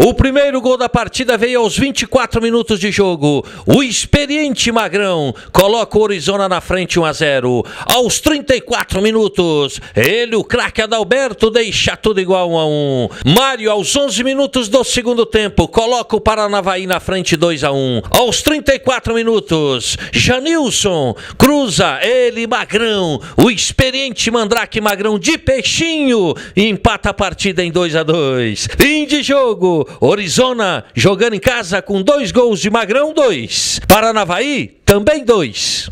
O primeiro gol da partida veio aos 24 minutos de jogo. O experiente Magrão coloca o Orizona na frente 1 a 0. Aos 34 minutos, ele, o craque Adalberto, deixa tudo igual 1 a 1. Mário, aos 11 minutos do segundo tempo, coloca o Paranavaí na frente 2 a 1. Aos 34 minutos, Janilson cruza ele, Magrão, o experiente Mandrake Magrão de peixinho, empata a partida em 2 a 2. Fim de jogo. Orizona jogando em casa com dois gols de Magrão, dois. Paranavaí, também dois.